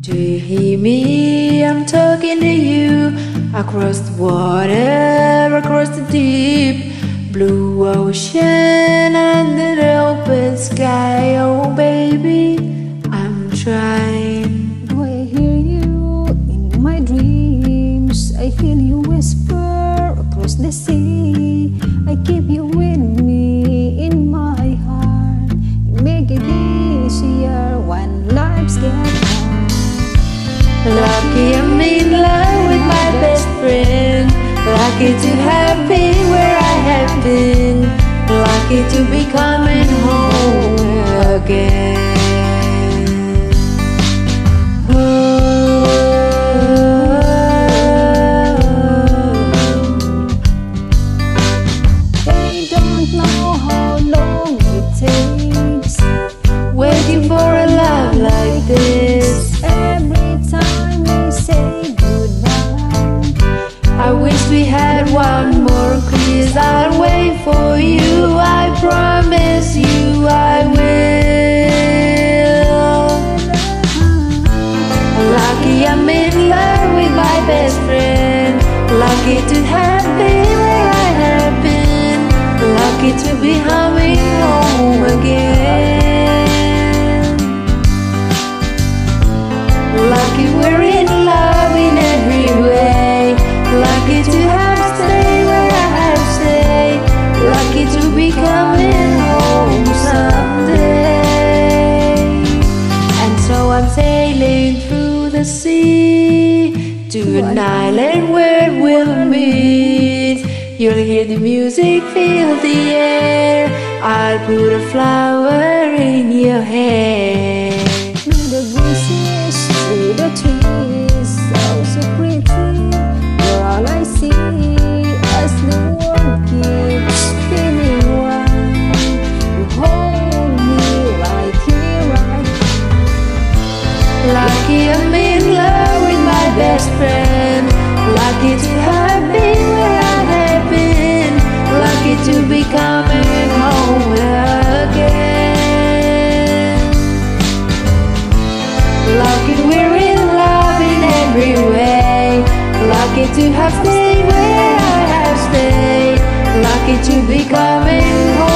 Do you hear me? I'm talking to you across the water, across the deep blue ocean, under the open sky. Oh, baby, I'm trying. Do I hear you in my dreams? I feel you whisper across the sea. I keep you with me in my heart. You make it easier when lives get hard. Lucky I'm in love with my best friend. Lucky to have been where I have been. Lucky to be coming home again. They don't know how long it takes. Lucky to have been where I have been. Lucky to be coming home again. Lucky we're to an island where we'll meet. You'll hear the music, feel the air. I'll put a flower in your hair. Through the breezes, through the trees, so so pretty. You're all I see as the world keeps spinning round. You hold me right here, right Lucky I'm in love with my best friend. Lucky to have been where I have been. Lucky to be coming home again. Lucky we're in love in every way. Lucky to have stayed where I have stayed. Lucky to be coming home.